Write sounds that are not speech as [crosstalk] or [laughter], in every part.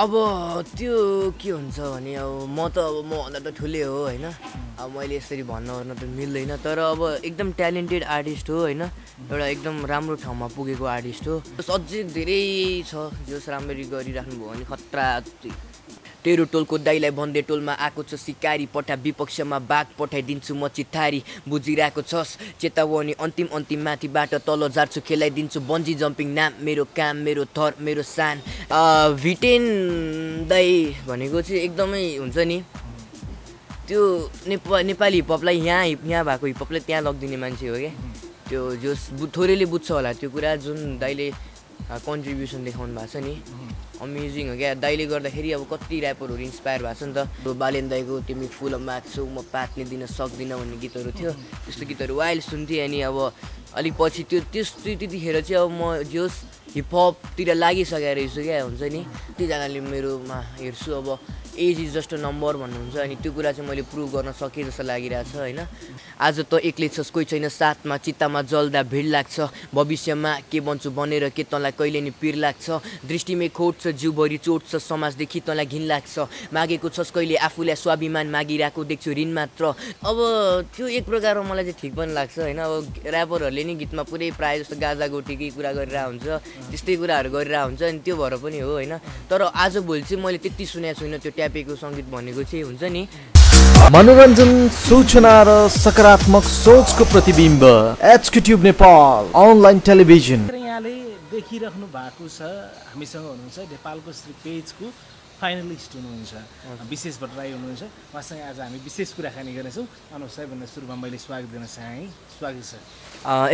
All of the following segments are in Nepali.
अब त्यो के हुन्छ भने अब म त अब मभन्दा त ठुलै हो होइन? अब मैले यसरी भन्न त मिल्दैन तर अब एकदम ट्यालेन्टेड आर्टिस्ट हो होइन? एउटा एकदम राम्रो ठाउँमा पुगेको आर्टिस्ट हो। अझै धेरै छ जस राम्ररी गरिराख्नु भयो भने खतरा तेरो टोलको दाइलाई भन्दै टोलमा आएको छ सिकारी पठा विपक्षमा बाघ पठाइदिन्छु म चित्तारी बुझिरहेको छस् चेतावनी अन्तिम अन्तिम माथिबाट तल झार्छु खेलाइदिन्छु। बन्जी जम्पिङ नाम मेरो काम मेरो थर मेरो सान। भिटेन दाई भनेको चाहिँ एकदमै हुन्छ नि। त्यो नेपा नेपाली हिपहपलाई यहाँ हिप यहाँ भएको हिपहपलाई त्यहाँ लगिदिने मान्छे हो क्या। त्यो बु- थोरैले बुझ्छ होला त्यो कुरा जुन दाइले कन्ट्रिब्युसन देखाउनु भएको छ नि। अमेजिङ हो क्या? दाइले गर्दाखेरि अब कति ऱ्यापरहरू इन्सपायर भएको छ नि त। बालेन दाईको तिमी फुल माग्छौ म पात्ने दिन सक्दिनँ भन्ने गीतहरू थियो। त्यस्तो गीतहरू वाइल्ड सुन्थेँ अनि अब अलिक पछि त्यो त्यस त्यो त्यतिखेर चाहिँ अब म जोस् हिपहपतिर लागिसकेको रहेछु क्या हुन्छ नि? कतिजनाले मेरोमा हेर्छु अब age is just a number भन्नुहुन्छ अनि त्यो कुरा चाहिँ मैले प्रुभ गर्न सकेँ जस्तो लागिरहेछ होइन? आज त एक्लै छस् कोही छैन साथमा चित्तामा जल्दा भिड लाग्छ भविष्यमा के बन्छु भनेर के तँलाई कहिले नि पिर लाग्छ दृष्टिमै खोट छ जिउभरि चोट छ समाजदेखि तँलाई घिन लाग्छ मागेको छस् कहिले आफूलाई स्वाभिमान मागिरहेको देख्छु ऋण मात्र। अब त्यो एक प्रकारमा मलाई चाहिँ ठिक पनि लाग्छ होइन? अब ऱ्यापरहरूले नि गीतमा पुरै प्रायः जस्तो गाजा गोटीकै कुरा गरिरहेको हुन्छ त्यस्तै कुराहरू गरिरहेको हुन्छ अनि त्यो भएर पनि हो होइन? तर आजभोलि चाहिँ मैले त्यति सुनेको छुइनँ त्यो ट्यापेको सङ्गीत भनेको चाहिँ हुन्छ नि। मनोरञ्जन सूचना र सकारात्मक सोचको प्रतिबिम्ब। HK tube Nepal online television यहाँले देखिराख्नु भएको छ हामीसँग हुनुहुन्छ नेपालको श्री पेजको फाइनलिस्ट हुनुहुन्छ। विशेष भट्टराई हुनुहुन्छ। उहाँसँग आज हामी विशेष कुराकानी गर्नेछौँ। अनुप साहेबभन्दा सुरुमा मैले स्वागत गर्न चाहेँ। स्वागत छ।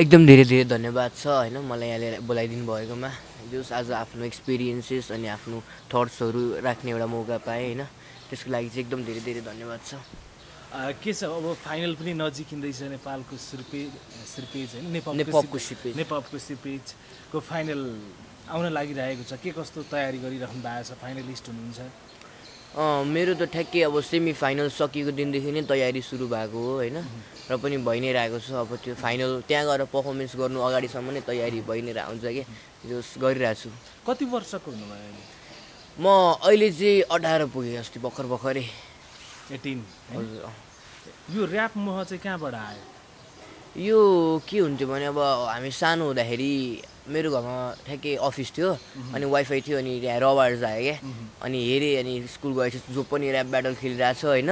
एकदम धेरै धेरै धन्यवाद छ होइन? मलाई यहाँले बोलाइदिनु भएकोमा। जस आज आफ्नो एक्सपिरियन्सेस अनि आफ्नो थट्सहरू राख्ने एउटा मौका पाएँ होइन? त्यसको लागि चाहिँ एकदम धेरै धेरै धन्यवाद छ। के छ? अब फाइनल पनि नजिकिँदैछ नेपालको श्रीपेज श्रीपेज होइन? नेपपको श्रीपेज। नेपालको श्रीपेजको फाइनल आउन लागिरहेको छ। के कस्तो तयारी गरिराख्नु भएको छ? फाइनलिस्ट हुनुहुन्छ। मेरो त ठ्याक्कै अब सेमी फाइनल सकिएको दिनदेखि नै तयारी सुरु भएको हो होइन? र पनि भइ नै रहेको छ। अब त्यो फाइनल त्यहाँ गएर पर्फर्मेन्स गर्नु अगाडिसम्म नै तयारी भइ नै रहेको हुन्छ कि? जस गरिरहेको छु। कति वर्षको हुनुभयो अहिले? म अहिले चाहिँ अठार पुगेँ अस्ति भर्खर भर्खरै। एटिन हजुर। यो ऱ्याप मोह चाहिँ कहाँबाट आयो? यो के हुन्थ्यो भने अब हामी सानो हुँदाखेरि मेरो घरमा ठ्याक्कै अफिस थियो अनि वाइफाई थियो अनि त्यहाँ रबार्स आयो क्या। अनि हेरेँ अनि स्कुल गएपछि जो पनि ऱ्याप ब्याटल खेलिरहेको छ होइन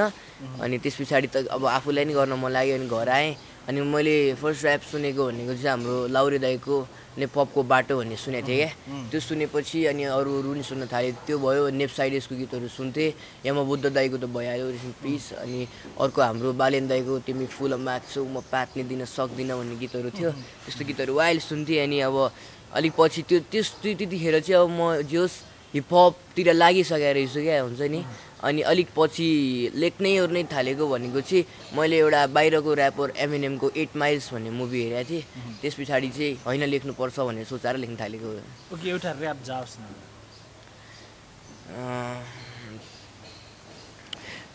अनि त्यस पछाडि त अब आफूलाई नि गर्न मन लाग्यो अनि घर आएँ। अनि मैले फर्स्ट ऱ्याप सुनेको भनेको चाहिँ हाम्रो लाउरे दाईको नेपपको बाटो भन्ने सुनेको थिएँ क्या। त्यो सुनेपछि अनि अरू अरू नि सुन्न थालेँ। त्यो भयो नेप साइडेसको गीतहरू सुन्थेँ। यमा बुद्ध दाईको त भइहाल्यो। पिस अनि अर्को हाम्रो बालेन दाईको तिमी फुल माग्छौ म पात्ने दिन सक्दिनँ भन्ने गीतहरू थियो। त्यस्तो गीतहरू वाइल्ड सुन्थेँ। अनि अब अलिक पछि त्यो त्यस त्यो त्यतिखेर चाहिँ अब म जोस् हिपहपतिर लागिसकेको रहेछु क्या हुन्छ नि। अनि अलिक पछि लेख्नै ओर्नै थालेको भनेको चाहिँ मैले एउटा बाहिरको ऱ्यापर एमएनएमको एट माइल्स भन्ने मुभी हेरेको थिएँ। त्यस पछाडि चाहिँ होइन लेख्नुपर्छ भनेर सोचाएर लेख्न थालेको ओके एउटा ऱ्याप जाओस् न।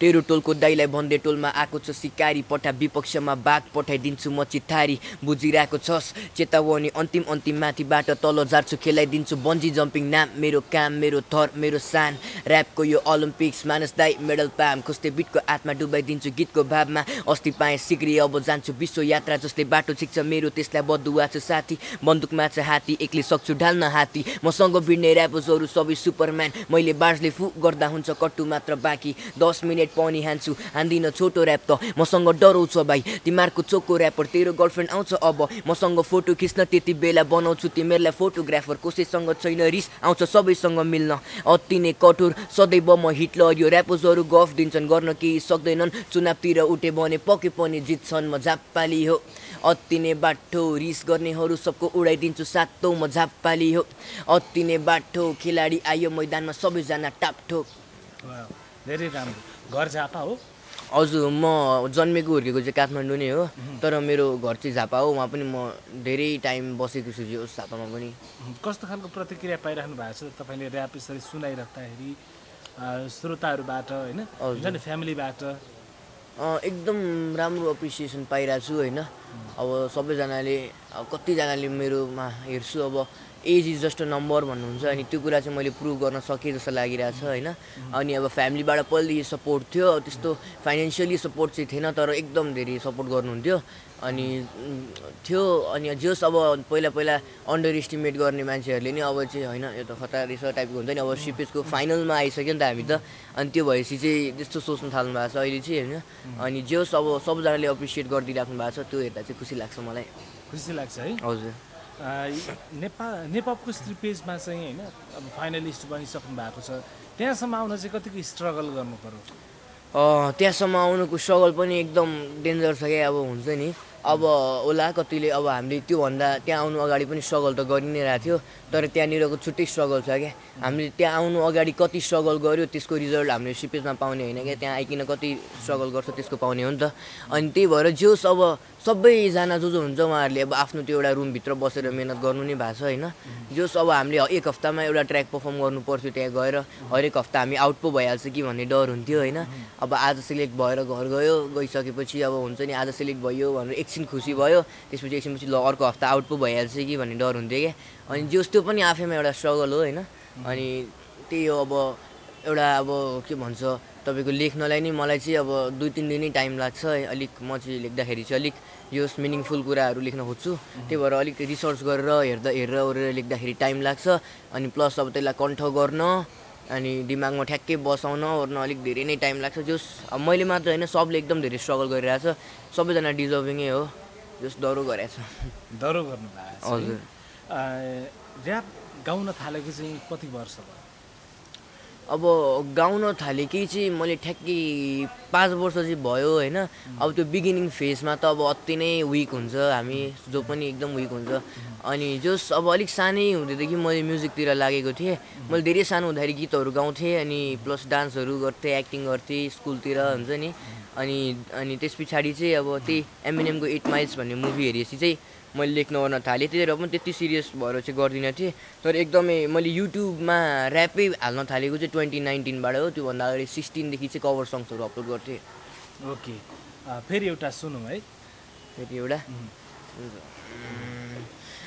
तेरो टोलको दाइलाई भन्दै टोलमा आएको छ सिकारी पठा विपक्षमा बाघ पठाइदिन्छु म चित्तारी बुझिरहेको छस् चेतावनी अन्तिम अन्तिम माथिबाट तल झार्छु खेलाइदिन्छु। बन्जी जम्पिङ नाम मेरो काम मेरो थर मेरो सान। ऱ्यापको यो ओलम्पिक्स मानस दाई मेडल पाम। खोस्टे बिटको आत्मा डुबाइदिन्छु गीतको भावमा अस्ति पाएँ सिक्री अब जान्छु। विश्व यात्रा जसले बाटो छिक्छ मेरो त्यसलाई बदुवा छ साथी। बन्दुकमा छ हात्ती एक्लै सक्छु ढाल्न हात्ती। मसँग भिड्ने ऱ्यापर्सहरू सबै सुपरम्यान। मैले बार्सले फु गर्दा हुन्छ कट्टु मात्र बाँकी। दस मिनट पानी हान्छु। हान्दिनँ छोटो ऱ्याप त। मसँग डराउँछ भाइ। तिमीहरूको चोको ऱ्यापर तेरो गर्लफ्रेन्ड आउँछ अब। मसँग फोटो खिच्न त्यति बेला बनाउँछु। तिमीहरूलाई फोटोग्राफर कसैसँग छैन। रिस आउँछ सबैसँग मिल्न। अति नै कठोर। सदैव म हिटलर यो ऱ्यापर्सहरू गफ दिन्छन्। गर्न केही सक्दैनन्। चुनावतिर उठे भने पके पनि जित्छन्। म झाप्पाली हो। अति नै बाठो रिस गर्नेहरू सबको उडाइदिन्छु। सातो म झाप्पाली हो। अति नै बाठो खेलाडी आयो मैदानमा। सबैजना टापठोक वाह, धेरै राम्रो। घर झापा हो। हजुर म जन्मेको हुर्केको चाहिँ काठमाडौँ नै हो तर मेरो घर चाहिँ झापा हो वहाँ पनि म धेरै टाइम बसेको छु जो झापामा पनि। कस्तो खालको प्रतिक्रिया पाइराख्नु भएको छ? तपाईँले ऱ्याप यसरी सुनाइराख्दाखेरि श्रोताहरूबाट होइन? हजुर। हुन्छ नि फ्यामिलीबाट? एकदम राम्रो एप्रिसिएसन पाइरहेको छु होइन? अब सबैजनाले कतिजनाले मेरोमा हेर्छु अब age is just a number भन्नुहुन्छ अनि त्यो कुरा चाहिँ मैले प्रुभ गर्न सकेँ जस्तो लागिरहेछ होइन? अनि अब फ्यामिलीबाट पहिलेदेखि सपोर्ट थियो त्यस्तो फाइनेन्सियली सपोर्ट चाहिँ थिएन तर एकदम धेरै सपोर्ट गर्नुहुन्थ्यो। अनि थियो अनि जस अब पहिला पहिला अन्डर इस्टिमेट गर्ने मान्छेहरूले नि अब चाहिँ होइन यो त खतरा रहेछ टाइपको हुन्छ नि। अब सिपेजको फाइनलमा आइसक्यो नि त हामी त। अनि त्यो भएपछि चाहिँ त्यस्तो सोच्नु थाल्नु भएको छ अहिले चाहिँ होइन? अनि जस अब सबजनाले एप्रिसिएट गरिदिइराख्नु भएको छ त्यो हेर्दा चाहिँ खुसी लाग्छ मलाई। खुसी लाग्छ है? हजुर। नेपाल नेपालको स्त्री पेजमा चाहिँ होइन अब फाइनलिस्ट बनिसक्नु भएको छ। त्यहाँसम्म आउन चाहिँ कतिको स्ट्रगल गर्नु पर्यो? अँ, त्यहाँसम्म आउनुको स्ट्रगल पनि एकदम डेन्जर छ क्या अब हुन्छ नि। अब होला कतिले अब हामीले त्योभन्दा त्यहाँ आउनु अगाडि पनि स्ट्रगल त गरि नै रहेको थियो तर त्यहाँनिरको छुट्टै स्ट्रगल छ क्या। हामीले त्यहाँ आउनु अगाडि कति स्ट्रगल गऱ्यो त्यसको रिजल्ट हामीले सिपेजमा पाउने होइन क्या। त्यहाँ आइकन कति स्ट्रगल गर्छ त्यसको पाउने हो नि त। अनि त्यही भएर जोस् अब सबैजना जो जो हुन्छ उहाँहरूले अब आफ्नो त्यो एउटा रुमभित्र बसेर मिहिनेत गर्नु नै भएको छ होइन? जोस् अब हामीले एक हप्तामा एउटा ट्र्याक पर्फर्म गर्नु पर्थ्यो त्यहाँ गएर हरेक हप्ता हामी आउट पो भइहाल्छ कि भन्ने डर हुन्थ्यो होइन? अब आज सिलेक्ट भएर घर गयो गइसकेपछि अब हुन्छ नि आज सिलेक्ट भयो भनेर एकछिन खुसी भयो त्यसपछि एकछिनपछि ल अर्को हप्ता आउट पो भइहाल्छ कि भन्ने डर हुन्थ्यो क्या? अनि जोस् त्यो पनि आफैमा एउटा स्ट्रगल हो होइन? अनि त्यही हो अब एउटा अब के भन्छ तपाईँको लेख्नलाई नै मलाई चाहिँ अब दुई तिन दिनै टाइम लाग्छ। अलिक म चाहिँ लेख्दाखेरि चाहिँ अलिक यो मिनिङफुल कुराहरू लेख्न खोज्छु। त्यही भएर अलिक रिसर्च गरेर हेर्दा हेरेर ओरेर लेख्दाखेरि टाइम लाग्छ। अनि प्लस अब त्यसलाई कण्ठ गर्न अनि दिमागमा ठ्याक्कै बसाउन ओर्न अलिक धेरै नै टाइम लाग्छ। जस अब मैले मात्र होइन सबले एकदम धेरै स्ट्रगल गरिरहेछ। सबैजना डिजर्भिङै हो। जस डह्रो गरेछ। डह्रो गर्नु है? हजुर। ऱ्याप गाउन थालेको चाहिँ कति वर्ष भयो? अब गाउन थालेकै चाहिँ मैले ठ्याक्कै पाँच वर्ष चाहिँ भयो होइन। अब त्यो बिगिनिङ फेजमा त अब अति नै विक हुन्छ हामी जो पनि एकदम विक हुन्छ। अनि जस अब अलिक सानै हुँदैदेखि मैले म्युजिकतिर लागेको थिएँ। मैले धेरै सानो हुँदाखेरि गीतहरू गाउँथेँ अनि प्लस डान्सहरू गर्थेँ एक्टिङ गर्थेँ स्कुलतिर हुन्छ नि। अनि अनि त्यस पछाडि चाहिँ अब त्यही एमएनएमको एट माइल्स भन्ने मुभी हेरेपछि चाहिँ मैले लेख्न गर्न थालेँ। त्यतिखेर पनि त्यति सिरियस भएर चाहिँ गर्दिनँ थिएँ। तर एकदमै मैले युट्युबमा ऱ्यापै हाल्न थालेको चाहिँ ट्वेन्टी नाइन्टिनबाट हो। त्योभन्दा अगाडि सिक्सटिनदेखि चाहिँ कभर सङ्ग्सहरू अपलोड गर्थेँ। ओके। फेरि एउटा सुनौँ है। फेरि एउटा।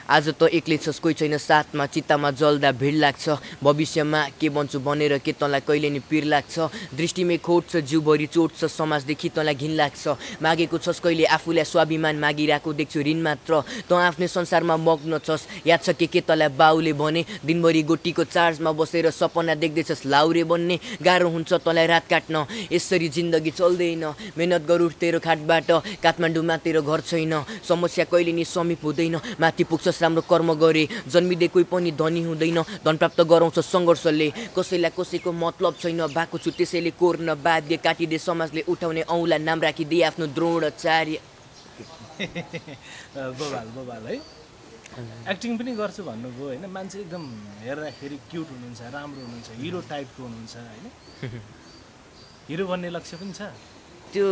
आज त एक्लै छस् कोही छैन साथमा चित्तामा जल्दा भिड लाग्छ। भविष्यमा के बन्छु बनेर के तँलाई कहिले नि पिर लाग्छ? दृष्टिमै खोट छ जिउभरि चोट छ समाजदेखि तँलाई घिन लाग्छ। मागेको छस् कहिले आफूलाई स्वाभिमान मागिरहेको देख्छु ऋण मात्र। तँ आफ्नै संसारमा मग्न छस्। याद छ के के तँलाई बाउले भने? दिनभरि गोटीको चार्जमा बसेर सपना देख्दैछस् लाउरे बन्ने गाह्रो हुन्छ तँलाई रात काट्न। यसरी जिन्दगी चल्दैन। मेहनत गरौँ तेरो खाटबाट काठमाडौँमा तेरो घर छैन। समस्या कहिले नि समीप हुँदैन। माथि पुग्छस् राम्रो कर्म गरे जन्मिँदै कोही पनि धनी हुँदैन धन प्राप्त गराउँछ सङ्घर्षले। कसैलाई कसैको मतलब छैन भएको छु त्यसैले कोर्न बाध्य काटिदे समाजले उठाउने औँला नाम राखिदिए आफ्नो द्रोणाचार्य। [laughs] बबाल बबाल है? एक्टिङ पनि गर्छु भन्नुभयो होइन? मान्छे एकदम हेर्दाखेरि क्युट हुनुहुन्छ राम्रो हुनुहुन्छ हिरो टाइपको हुनुहुन्छ होइन? [laughs] हिरो बन्ने लक्ष्य पनि छ। त्यो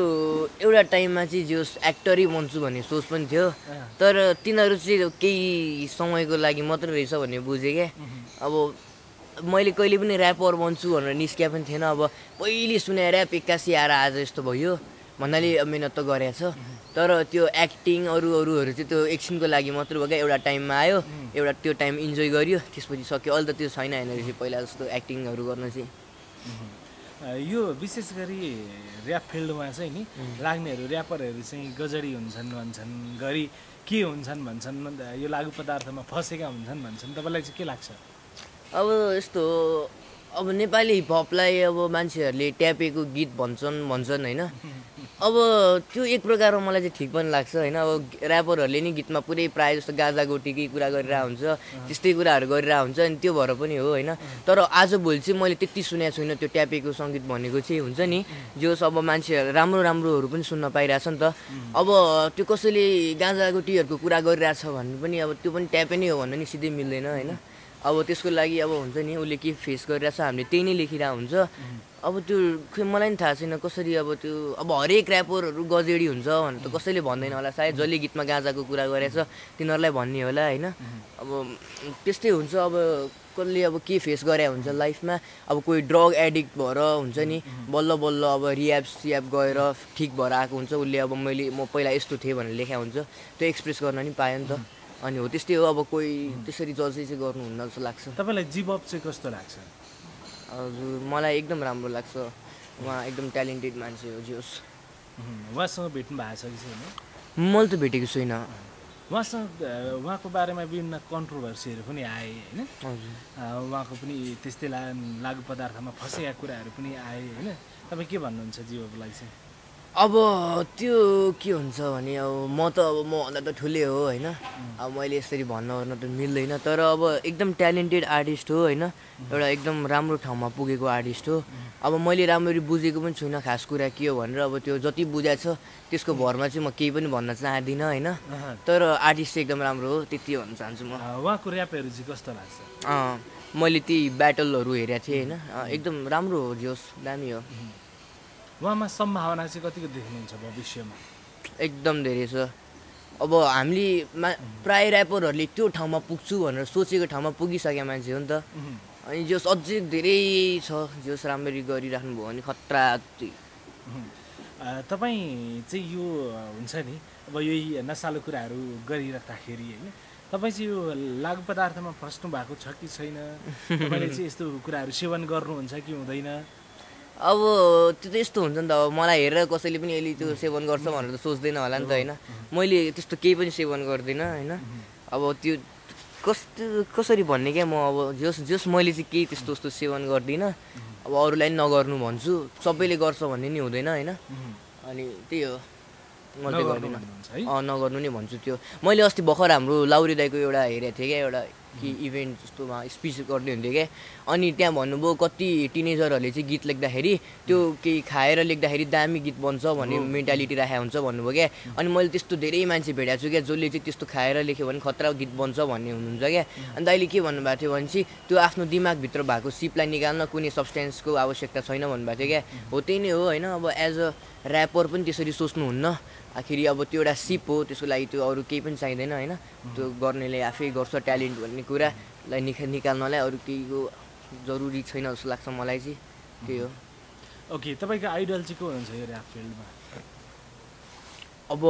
एउटा टाइममा चाहिँ जो एक्टरै बन्छु भन्ने सोच पनि थियो। तर तिनीहरू चाहिँ केही समयको लागि मात्रै रहेछ भन्ने बुझेँ क्या। अब मैले कहिले पनि ऱ्यापर बन्छु भनेर निस्किया पनि थिएन। अब पहिले सुने ऱ्याप एक्कासी आएर आज यस्तो भयो भन्नाले मिहिनेत त गरेको छ। तर त्यो एक्टिङ अरू अरूहरू चाहिँ त्यो एकछिनको लागि मात्र भयो क्या। एउटा टाइममा आयो एउटा त्यो टाइम इन्जोय गरियो। त्यसपछि सक्यो। अहिले त त्यो छैन होइन रहेछ पहिला जस्तो एक्टिङहरू गर्न चाहिँ। यो विशेष गरी ऱ्याप फिल्डमा चाहिँ नि लाग्नेहरू ऱ्यापरहरू चाहिँ गजडी हुन्छन् भन्छन् गरी के हुन्छन् भन्छन् यो लागु पदार्थमा फसेका हुन्छन् भन्छन्। तपाईँलाई चाहिँ के लाग्छ? अब यस्तो अब नेपाली हिपहपलाई अब मान्छेहरूले ट्यापेको गीत भन्छन् भन्छन् होइन? [laughs] अब त्यो एक प्रकारमा मलाई चाहिँ ठिक पनि लाग्छ होइन? अब ऱ्यापरहरूले नि गीतमा पुरै प्रायः जस्तो गाजा गोटीकै कुरा गरिरहेको हुन्छ त्यस्तै कुराहरू गरिरहेको हुन्छ अनि त्यो भएर पनि हो होइन? तर आजभोलि चाहिँ मैले त्यति सुनेको छुइनँ त्यो ट्यापेको सङ्गीत भनेको चाहिँ हुन्छ नि जोस् अब मान्छेहरू राम्रो राम्रोहरू पनि सुन्न पाइरहेछ नि त। अब त्यो कसैले गाजा गोटीहरूको कुरा गरिरहेछ भन्नु पनि अब त्यो पनि ट्यापे नै हो भन्नु नि सिधै मिल्दैन होइन? अब त्यसको लागि अब हुन्छ नि उसले के फेस गरिरहेछ हामीले त्यही नै लेखिरहेको हुन्छ। अब त्यो खै मलाई नि थाहा छैन कसरी अब त्यो अब हरेक ऱ्यापरहरू गजेडी हुन्छ भनेर त कसैले भन्दैन होला। सायद जसले गीतमा गाजाको कुरा गरेछ तिनीहरूलाई भन्ने होला होइन। अब त्यस्तै हुन्छ अब कसले अब के फेस गरे हुन्छ लाइफमा। अब कोही ड्रग एडिक्ट भएर हुन्छ नि बल्ल बल्ल अब रियाब सियाब गएर ठिक भएर आएको हुन्छ। उसले अब मैले म पहिला यस्तो थिएँ भनेर लेखा हुन्छ। त्यो एक्सप्रेस गर्न नि पायो नि त। अनि हो त्यस्तै हो अब कोही त्यसरी जजै चाहिँ गर्नुहुन्न जस्तो लाग्छ। तपाईँलाई जिबअप चाहिँ कस्तो लाग्छ? हजुर मलाई एकदम राम्रो लाग्छ। उहाँ एकदम ट्यालेन्टेड मान्छे हो जे होस् उहुँ, उहाँसँग भेट्नु भएको छ कि छैन? मैले त भेटेको छुइनँ उहाँसँग उहाँको बारेमा विभिन्न कन्ट्रोभर्सीहरू पनि आए होइन? उहाँको पनि त्यस्तै ला लागु पदार्थमा फँसेका कुराहरू पनि आए होइन? तपाईँ के भन्नुहुन्छ जीवलाई चाहिँ? अब त्यो के हुन्छ भने अब म त अब मभन्दा त ठुलै हो होइन? अब मैले यसरी भन्न ओर्न त मिल्दैन तर अब एकदम ट्यालेन्टेड आर्टिस्ट हो होइन? एउटा एकदम राम्रो ठाउँमा पुगेको आर्टिस्ट हो। अब मैले राम्ररी बुझेको पनि छुइनँ खास कुरा के हो भनेर। अब त्यो जति बुझाएको छ त्यसको भरमा चाहिँ म केही पनि भन्न चाहदिनँ होइन? तर आर्टिस्ट चाहिँ एकदम राम्रो हो त्यति भन्न चाहन्छु म। उहाँको ऱ्यापहरू चाहिँ कस्तो लाग्छ? मैले ती ब्याटलहरू हेरेको थिएँ होइन? एकदम राम्रो हो जोस् दामी हो। उहाँमा सम्भावना चाहिँ कतिको देख्नुहुन्छ भविष्यमा? एकदम धेरै छ। अब हामीले मा प्राय ऱ्यापरहरूले त्यो ठाउँमा पुग्छु भनेर सोचेको ठाउँमा पुगिसके मान्छे हो नि त। अनि जस अझै धेरै छ जस राम्ररी गरिराख्नु भयो भने खतरा तपाईँ चाहिँ यो हुन्छ नि अब यही नसालु कुराहरू गरिराख्दाखेरि होइन तपाईँ चाहिँ यो लागु पदार्थमा फस्नु भएको छ कि छैन? [laughs] तपाईँले चाहिँ यस्तो कुराहरू सेवन गर्नुहुन्छ कि हुँदैन? अब त्यो त यस्तो हुन्छ नि त अब मलाई हेरेर कसैले पनि यसले त्यो सेवन गर्छ भनेर त सोच्दैन होला नि त होइन। मैले त्यस्तो केही पनि सेवन गर्दिनँ होइन। अब त्यो कस्तो कसरी भन्ने क्या म अब जस जस मैले चाहिँ केही त्यस्तो त्यस्तो सेवन गर्दिनँ अब अरूलाई पनि नगर्नु भन्छु सबैले गर्छ भन्ने नि हुँदैन होइन। अनि त्यही हो चाहिँ नगर्नु गर्दिनँ। अँ नगर्नु नै भन्छु त्यो। मैले अस्ति भर्खर हाम्रो लाउरी दाईको एउटा हेरेको थिएँ क्या एउटा कि इभेन्ट जस्तोमा स्पिच गर्दै हुन्थ्यो क्या। अनि त्यहाँ भन्नुभयो कति टिनेजरहरूले चाहिँ गीत लेख्दाखेरि त्यो केही खाएर लेख्दाखेरि दामी गीत बन्छ भन्ने मेन्टालिटी राखेको हुन्छ भन्नुभयो क्या। अनि मैले त्यस्तो धेरै मान्छे भेटाएको छु क्या जसले चाहिँ त्यस्तो खाएर लेख्यो भने खतरा गीत बन्छ भन्ने हुनुहुन्छ क्या। अनि दाइले के भन्नुभएको थियो भने चाहिँ त्यो आफ्नो दिमागभित्र भएको सिपलाई निकाल्न कुनै सब्सटेन्सको आवश्यकता छैन भन्नुभएको थियो क्या। हो त्यही नै हो होइन। अब एज अ ऱ्यापर पनि त्यसरी सोच्नुहुन्न। आखिरी अब त्यो एउटा सिप हो त्यसको लागि त्यो अरू केही पनि चाहिँदैन होइन? त्यो गर्नेले आफै गर्छ ट्यालेन्ट भन्ने कुरालाई निका निकाल्नलाई अरू केहीको जरुरी छैन जस्तो लाग्छ मलाई चाहिँ त्यही हो। ओके तपाईँको आइडल चाहिँ को हुनुहुन्छ यो ऱ्याप फिल्डमा? अब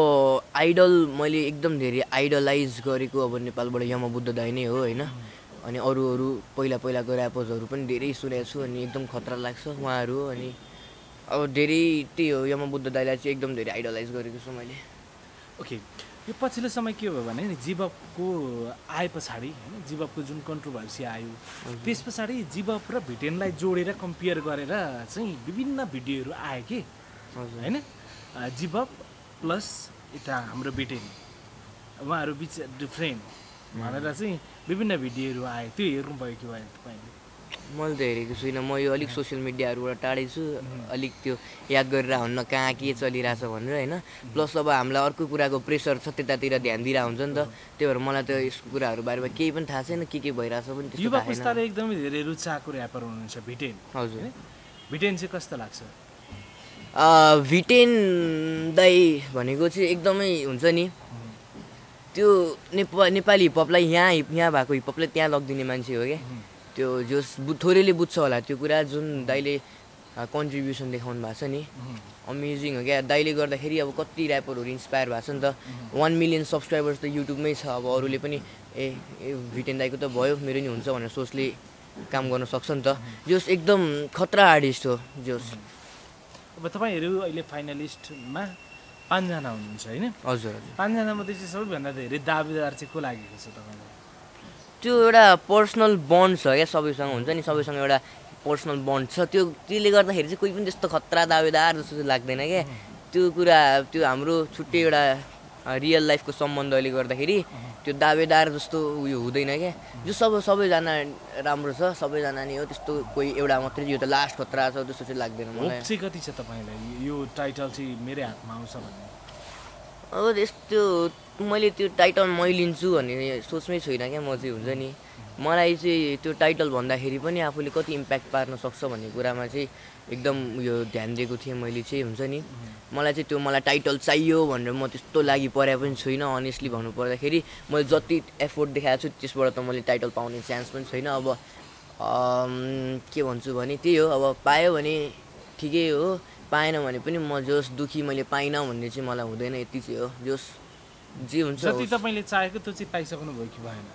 आइडल मैले एकदम धेरै आइडलाइज गरेको अब नेपालबाट यमबुद्ध दाई नै हो होइन? अनि अरू अरू पहिला पहिलाको ऱ्यापर्सहरू पनि धेरै सुनेको छु अनि एकदम खतरा लाग्छ उहाँहरू अनि अब धेरै त्यही हो यमबुद्ध दाईलाई चाहिँ एकदम धेरै आइडलाइज गरेको छु मैले। ओके यो पछिल्लो समय के भयो भने नि जीवको आए पछाडि होइन जीवको जुन कन्ट्रोभर्सी आयो त्यस पछाडि जीवप र भिटेनलाई जोडेर कम्पेयर गरेर चाहिँ विभिन्न भिडियोहरू आयो कि? होइन? जीवप प्लस यता हाम्रो भिटेन। उहाँहरू बिच डिफ्रेन्ट भनेर चाहिँ विभिन्न भिडियोहरू आयो। त्यो हेर्नुभयो कि भएन तपाईँले? मैले त हेरेको छुइनँ। म यो अलिक सोसियल मिडियाहरूबाट टाढै छु अलिक त्यो याद गरेर हुन्न कहाँ के चलिरहेछ भनेर होइन? प्लस अब हामीलाई अर्को कुराको प्रेसर छ त्यतातिर ध्यान दिइरहेको हुन्छ नि त। त्यही भएर मलाई त यस कुराहरू बारेमा केही पनि थाहा छैन के के भइरहेछ पनि युवा पुस्ताले एकदमै धेरै रुचाएको ऱ्यापर हुनुहुन्छ भिटेन। हजुर। भिटेन चाहिँ कस्तो लाग्छ? भिटेन दाई भनेको चाहिँ एकदमै हुन्छ नि। त्यो नेपा नेपाली हिपहपलाई यहाँ हिप यहाँ भएको हिपहपलाई त्यहाँ लगिदिने मान्छे हो क्या। त्यो जस बु थोरैले बुझ्छ होला त्यो कुरा जुन दाइले कन्ट्रिब्युसन देखाउनु भएको छ नि। अमेजिङ हो क्या। दाइले गर्दाखेरि अब कति ऱ्यापरहरू इन्सपायर भएको छ नि त। वान मिलियन सब्सक्राइबर्स त युट्युबमै छ। अब अरूले पनि ए ए भिटेन दाईको त भयो मेरो नि हुन्छ भनेर सोचले काम गर्न सक्छ नि त। जोस एकदम खतरा आर्टिस्ट हो जोस। अब तपाईँहरू अहिले फाइनलिस्टमा पाँचजना हुनुहुन्छ होइन? हजुर हजुर। पाँचजना मध्ये चाहिँ सबैभन्दा धेरै दावेदार चाहिँ को लागेको छ तपाईँलाई? त्यो एउटा पर्सनल बन्ड छ क्या सबैसँग हुन्छ नि सबैसँग एउटा पर्सनल बन्ड छ। त्यो त्यसले गर्दाखेरि चाहिँ कोही पनि त्यस्तो खतरा दावेदार जस्तो चाहिँ लाग्दैन क्या। त्यो कुरा त्यो हाम्रो छुट्टै एउटा रियल लाइफको सम्बन्धले गर्दाखेरि त्यो दावेदार जस्तो उयो हुँदैन क्या। जो सब सबैजना राम्रो छ सबैजना नै हो। त्यस्तो कोही एउटा मात्रै यो त लास्ट खतरा छ त्यस्तो चाहिँ लाग्दैन मलाई। चाहिँ कति छ तपाईँलाई? यो टाइटल चाहिँ मेरै हातमा आउँछ भन्ने। अब यस्तो मैले त्यो टाइटल मै लिन्छु भन्ने सोचमै छुइनँ क्या म चाहिँ हुन्छ नि। मलाई चाहिँ त्यो टाइटल भन्दाखेरि पनि आफूले कति इम्प्याक्ट पार्न सक्छ भन्ने कुरामा चाहिँ एकदम उयो ध्यान दिएको थिएँ मैले चाहिँ हुन्छ नि। मलाई चाहिँ त्यो मलाई टाइटल चाहियो भनेर म त्यस्तो लागि परे पनि छुइनँ अनेस्टली भन्नु पर्दाखेरि मैले जति एफोर्ट देखाएको छु त्यसबाट त मैले टाइटल पाउने चान्स पनि छैन। अब के भन्छु भने त्यही हो। अब पायो भने ठिकै हो। पाएन भने पनि म जोस दुःखी मैले पाइनँ भन्ने चाहिँ मलाई हुँदैन यति चाहिँ हो। जोस जे हुन्छ जति। तपाईँले चाहेको त्यो चाहिँ पाइसक्नु भयो कि भएन?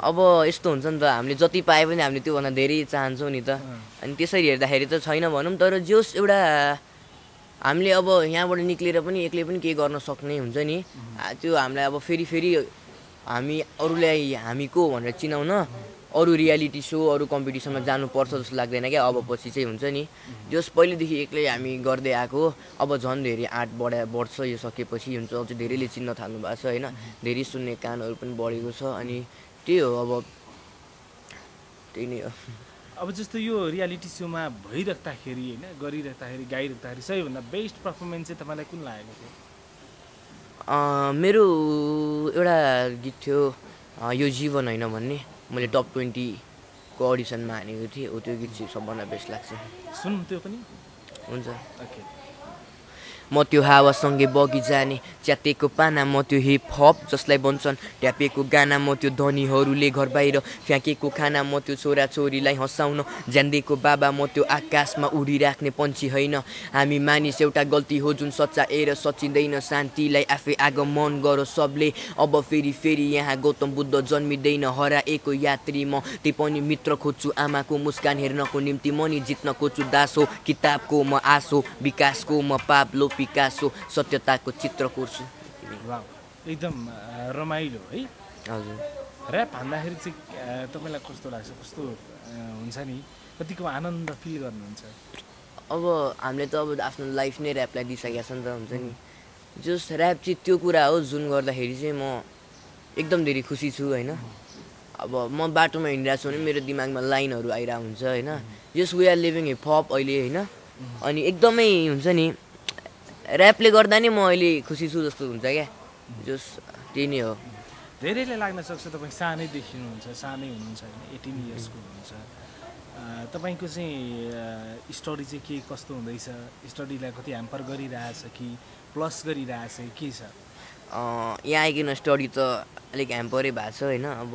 अब यस्तो हुन्छ नि त हामीले जति पाए पनि हामीले त्योभन्दा धेरै चाहन्छौँ नि त। अनि त्यसरी हेर्दाखेरि त छैन भनौँ तर जोस् एउटा हामीले अब यहाँबाट निक्लेर पनि एक्लै पनि केही गर्न सक्ने हुन्छ नि। त्यो हामीलाई अब फेरि फेरि हामी अरूलाई हामी को भनेर चिनाउन? अरू रियालिटी सो अरू कम्पिटिसनमा जानुपर्छ जस्तो लाग्दैन क्या अब पछि चाहिँ हुन्छ नि। जस पहिलेदेखि एक्लै हामी गर्दै आएको अब झन् धेरै आँट बढा बढ्छ यो सकेपछि हुन्छ अझै धेरैले चिन्न थाल्नु भएको छ होइन। धेरै सुन्ने कानहरू पनि बढेको छ अनि त्यही हो अब। त्यही नै हो। अब जस्तो यो रियालिटी सोमा भइराख्दाखेरि होइन गरिराख्दाखेरि गाइराख्दाखेरि सबैभन्दा बेस्ट पर्फर्मेन्स चाहिँ तपाईँलाई कुन लागेको थियो? मेरो एउटा गीत थियो यो जीवन होइन भन्ने। मैले टप ट्वेन्टीको अडिसनमा हानेको थिएँ। हो त्यो गीत चाहिँ सबभन्दा बेस्ट लाग्छ। सुनौँ त्यो पनि? हुन्छ। ओके म त्यो हावासँगै बगि जाने। च्यातेको पाना म त्यो हिप हप जसलाई भन्छन्। ट्यापेको गाना म त्यो धनीहरूले घर बाहिर फ्याँकेको खाना म त्यो छोराछोरीलाई हँसाउन। ज्यान्देको बाबा म त्यो आकाशमा उडिराख्ने पन्छी होइन। हामी मानिस एउटा गल्ती हो जुन सच्चाएर सचिँदैन। शान्तिलाई आफै आगमन गर सबले। अब फेरि फेरि यहाँ गौतम बुद्ध जन्मिँदैन। हराएको यात्री म। त्यही पनि मित्र खोज्छु आमाको मुस्कान हेर्नको निम्ति। म नि जित्न खोज्छु दास। हो किताबको म आस। हो विकासको म पाब्लो पिकासो सत्यताको चित्र कोर्छु एकदम रमाइलो है। हजुर। ऱ्याप हान्दाखेरि चाहिँ तपाईँलाई कस्तो लाग्छ? कस्तो हुन्छ नि? कतिको आनन्द फिल गर्नुहुन्छ? अब हामीले त अब आफ्नो लाइफ नै ऱ्यापलाई दिइसकेको छ नि त हुन्छ नि? जस ऱ्याप चाहिँ त्यो कुरा हो जुन गर्दाखेरि चाहिँ म एकदम धेरै खुसी छु होइन? अब म बाटोमा हिँडिरहेको छु भने मेरो दिमागमा लाइनहरू आइरहेको हुन्छ होइन? Just we are living a फप अहिले होइन? अनि एकदमै हुन्छ नि? ऱ्यापले गर्दा नै म अहिले खुसी छु जस्तो हुन्छ क्या। जस त्यही नै हो। धेरैलाई लाग्न सक्छ तपाईँ सानैदेखि हुनुहुन्छ सानै हुनुहुन्छ होइन एटिन इयर्सको हुनुहुन्छ। तपाईँको चाहिँ स्टडी चाहिँ के कस्तो हुँदैछ? स्टडीलाई कति ह्याम्पर गरिरहेछ कि प्लस गरिरहेछ? कि छ? यहाँ आइकन स्टडी त अलिक ह्याम्परै भएको छ होइन। अब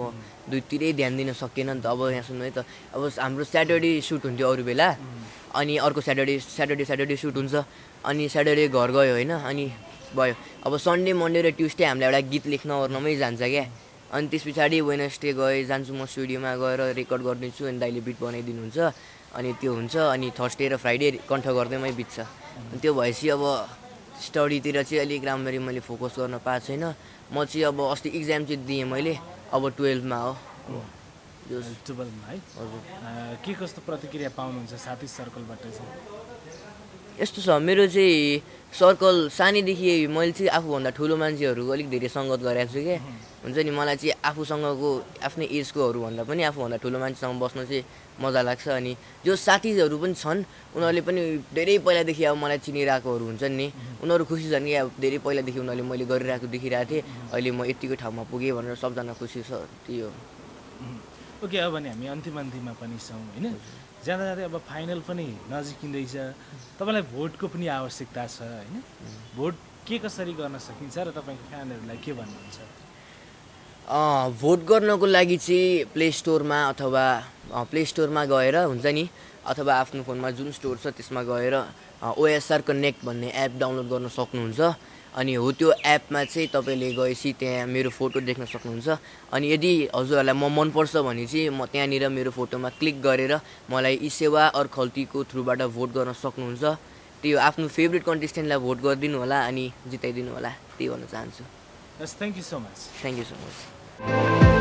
दुईतिरै ध्यान दिन सकिएन नि त। अब यहाँ सुन्नु है त। अब हाम्रो स्याटरडे सुट हुन्थ्यो अरू बेला। अनि अर्को स्याटरडे स्याटरडे स्याटरडे सुट हुन्छ। अनि स्याटरडे घर गयो होइन अनि भयो। अब सन्डे मन्डे र ट्युसडे हामीलाई एउटा गीत लेख्न ओर्नमै जान्छ क्या। अनि त्यस पछाडि वेनसडे गएँ जान्छु म स्टुडियोमा गएर रेकर्ड गरिदिन्छु अनि दाइले बिट बनाइदिनुहुन्छ अनि त्यो हुन्छ अनि थर्सडे र फ्राइडे कन्ठ गर्दैमै बित्छ अनि त्यो भएपछि अब स्टडीतिर चाहिँ अलिक राम्ररी मैले फोकस गर्न पाएको छैन। म चाहिँ अब अस्ति इक्जाम चाहिँ दिएँ मैले अब टुवेल्भमा हो। टुवेल्भमा है। के कस्तो प्रतिक्रिया पाउनुहुन्छ साथी सर्कलबाट चाहिँ? यस्तो छ मेरो चाहिँ सर्कल सानैदेखि मैले चाहिँ आफूभन्दा ठुलो मान्छेहरू अलिक धेरै सङ्गत गरेको छु क्या हुन्छ नि मलाई चाहिँ आफूसँगको आफ्नै एजकोहरू भन्दा पनि आफूभन्दा ठुलो मान्छेसँग बस्न चाहिँ मजा लाग्छ। अनि जो साथीहरू पनि छन् उनीहरूले पनि धेरै पहिलादेखि अब मलाई चिनिरहेकोहरू हुन्छन् नि। उनीहरू खुसी छन् कि अब धेरै पहिलादेखि उनीहरूले मैले गरिरहेको देखिरहेको थिएँ। अहिले म यतिको ठाउँमा पुगेँ भनेर सबजना खुसी छ त्यही हो ओके अब भने हामी अन्तिम अन्तिममा पनि छौँ होइन? जाँदा जाँदै अब फाइनल पनि नजिकिँदैछ। तपाईँलाई भोटको पनि आवश्यकता छ होइन? भोट के कसरी गर्न सकिन्छ र तपाईँको फ्यानहरूलाई के भन्नुहुन्छ? भोट गर्नको लागि चाहिँ प्ले स्टोरमा अथवा प्ले स्टोरमा गएर हुन्छ नि अथवा आफ्नो फोनमा जुन स्टोर छ त्यसमा गएर ओएसआर कनेक्ट भन्ने एप डाउनलोड गर्न सक्नुहुन्छ। अनि हो त्यो एपमा चाहिँ तपाईँले गएपछि त्यहाँ मेरो फोटो देख्न सक्नुहुन्छ। अनि यदि हजुरहरूलाई म मनपर्छ भने चाहिँ म त्यहाँनिर मेरो फोटोमा क्लिक गरेर मलाई ई सेवा अर खल्तीको थ्रुबाट भोट गर्न सक्नुहुन्छ। त्यो आफ्नो फेभरेट कन्टेस्टेन्टलाई भोट गरिदिनु होला अनि जिताइदिनु होला त्यही भन्न चाहन्छु। Thank you so much thank you so much